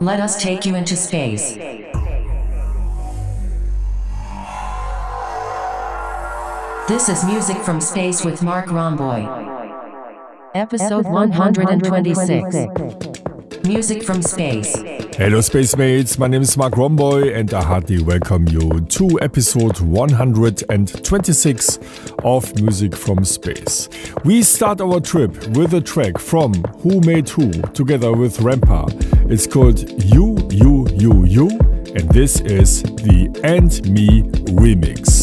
Let us take you into space. This is Music from Space with Marc Romboy. Episode 126. Music from Space. Hello, space mates. My name is Marc Romboy, and I heartily welcome you to episode 126 of Music from Space. We start our trip with a track from Who Made Who together with Rampa. It's called You, You, You, You, and this is the And Me remix.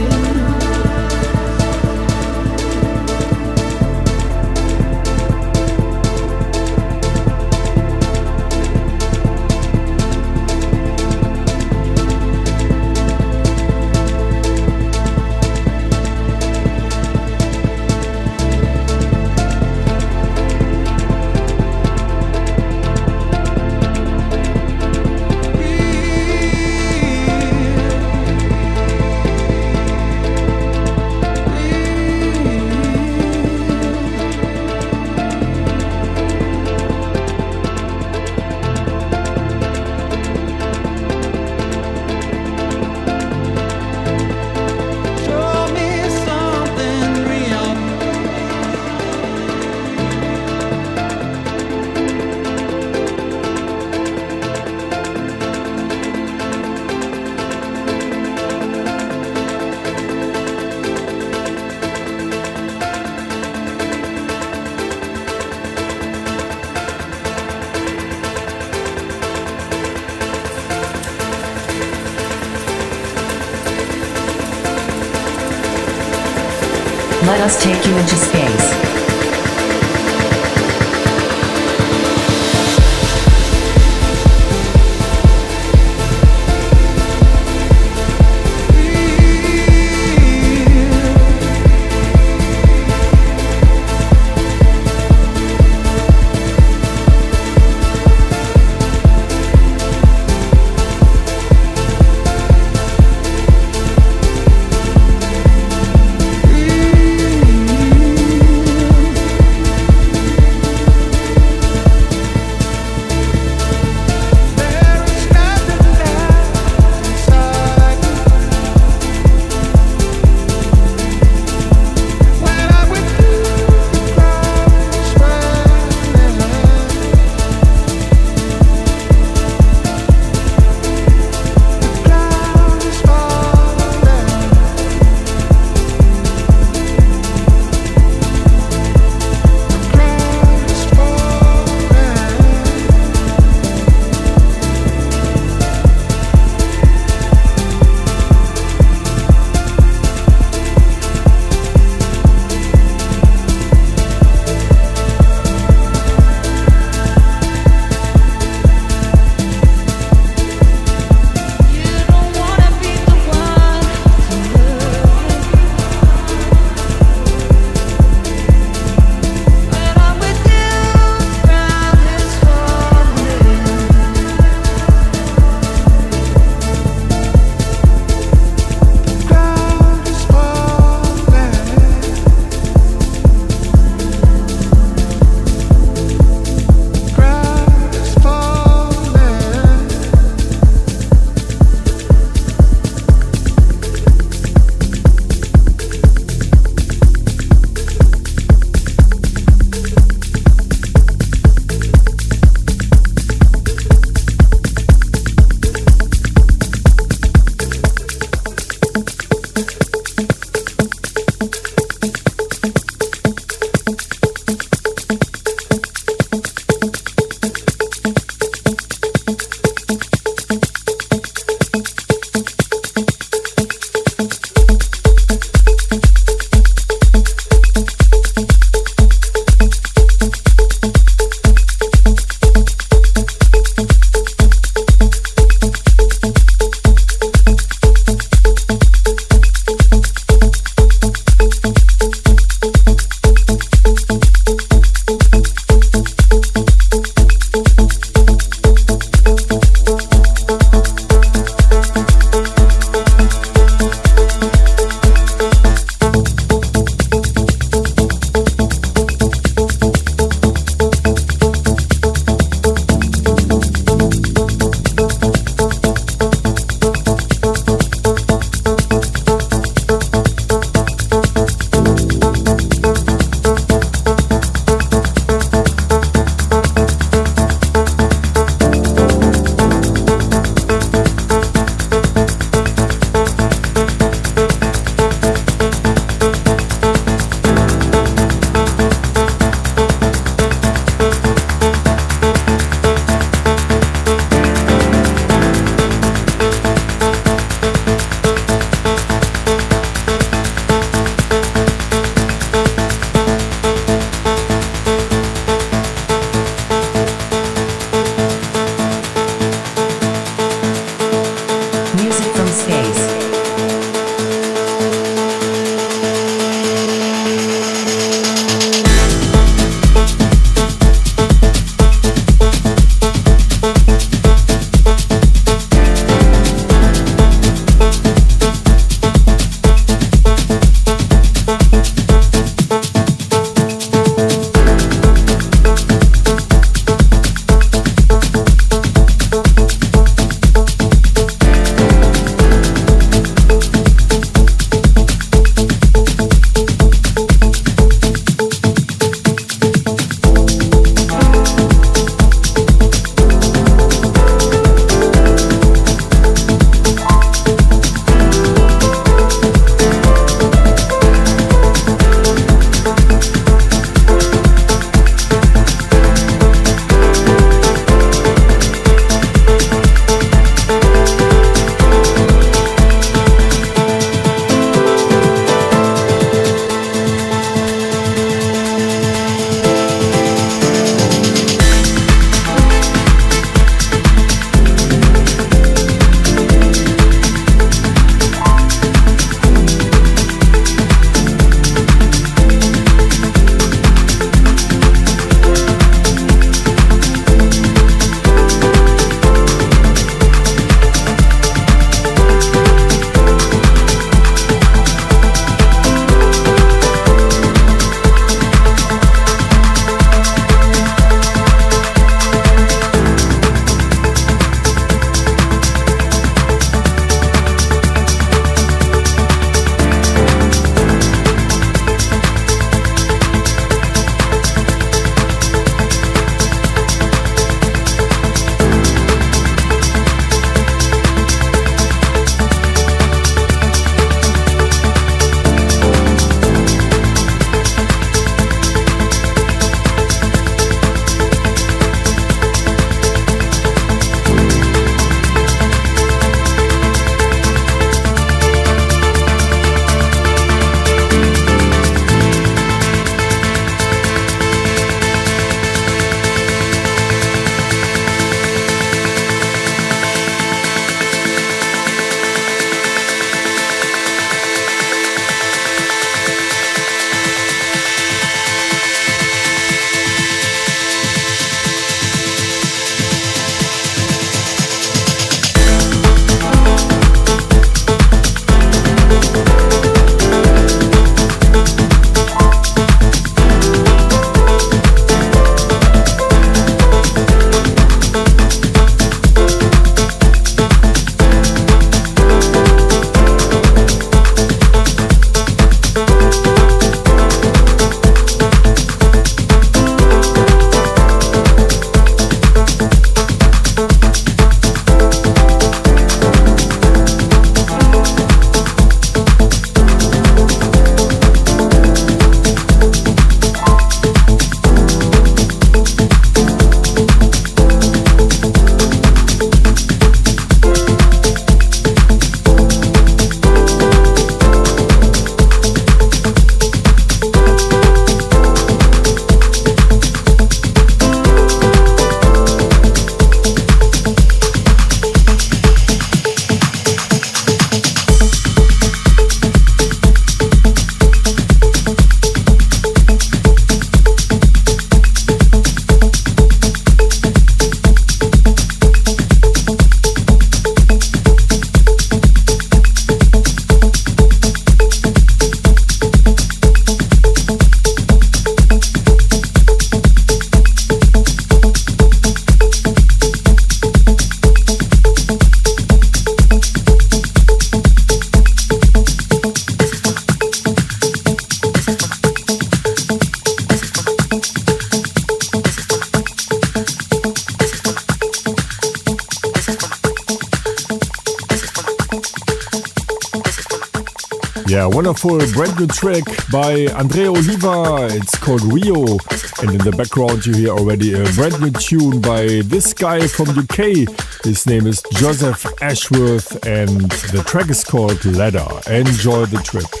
for a brand new track by Andrea Oliva. It's called Rio. And in the background, you hear already a brand new tune by this guy from UK. His name is Joseph Ashworth, and the track is called Ladder. Enjoy the trip.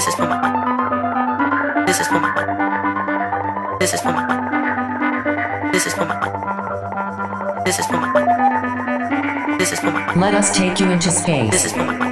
This is for my mind. This is for my mind. This is for my mind. This is for my mind. This is for my mind. This is for my mind. Let us take you into space. This is for my mind.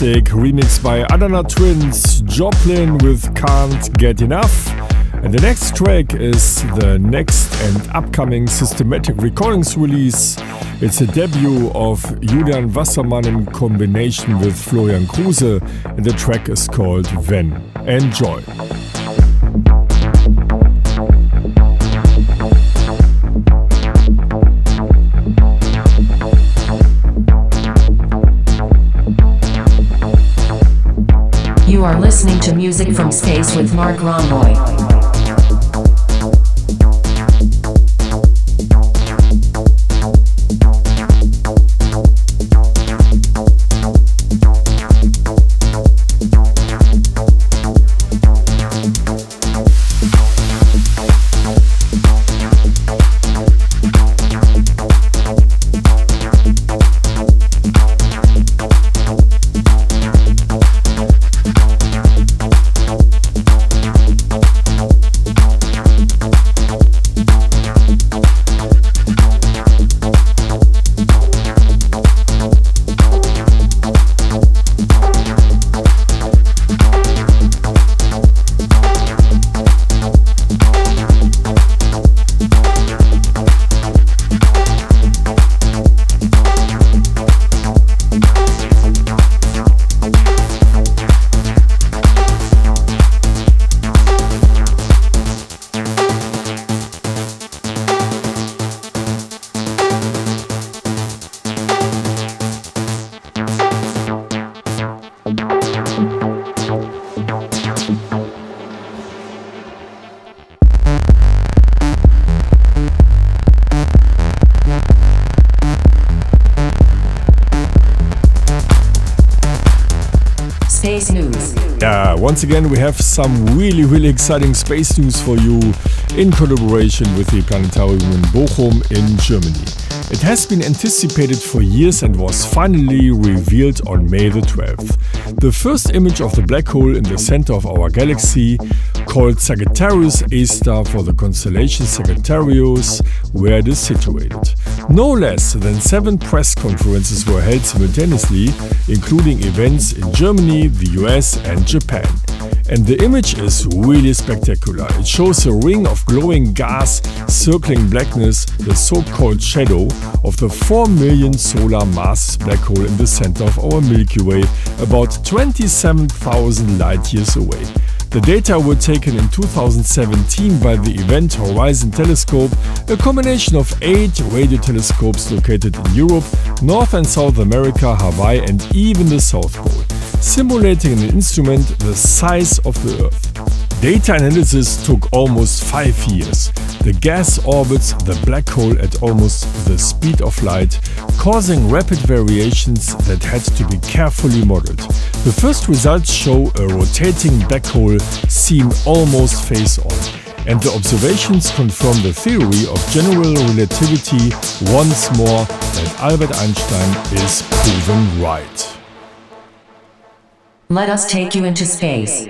Fantastic, remixed by Adana Twins, Joplin with Can't Get Enough. And the next track is the next and upcoming Systematic Recordings release. It's a debut of Julian Wassermann in combination with Florian Kruse, and the track is called When. Enjoy. Listening to music from space with Marc Romboy. Again, we have some really, really exciting space news for you in collaboration with the Planetarium in Bochum in Germany. It has been anticipated for years and was finally revealed on May the 12th. The first image of the black hole in the center of our galaxy, called Sagittarius A star for the constellation Sagittarius, where it is situated. No less than seven press conferences were held simultaneously, including events in Germany, the US, and Japan. And the image is really spectacular. It shows a ring of glowing gas circling blackness, the so called shadow of the 4 million solar mass black hole in the center of our Milky Way, about 27,000 light years away. The data were taken in 2017 by the Event Horizon Telescope, a combination of eight radio telescopes located in Europe, North and South America, Hawaii, and even the South Pole, simulating an instrument the size of the Earth. Data analysis took almost five years. The gas orbits the black hole at almost the speed of light, causing rapid variations that had to be carefully modeled. The first results show a rotating black hole seem almost face on, and the observations confirm the theory of general relativity once more that Albert Einstein is proven right. Let us take you into space.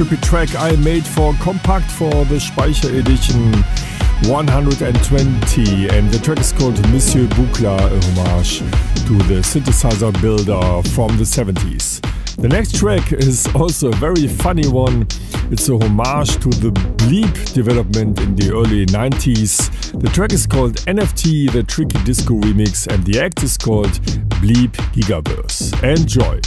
Trippy track I made for Kompakt for the Speicher edition 120 and the track is called Monsieur Buchla, a homage to the synthesizer builder from the 70s. The next track is also a very funny one. It's a homage to the Bleep development in the early 90s. The track is called NFT, the Tricky Disco remix, and the act is called Bleep Gigaverse. Enjoy!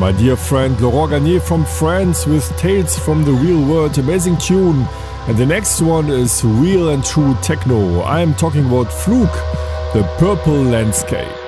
My dear friend Laurent Garnier from France with Tales from the Real World. Amazing tune. And the next one is Real and True Techno. I am talking about Fluke, the purple landscape.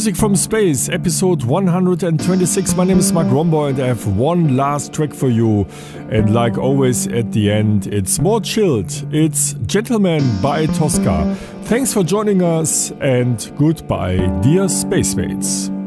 Music from Space, episode 126. My name is Marc Romboy and I have one last track for you. And like always at the end, it's more chilled. It's Gentleman by Tosca. Thanks for joining us and goodbye, dear spacemates.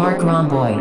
Marc Romboy.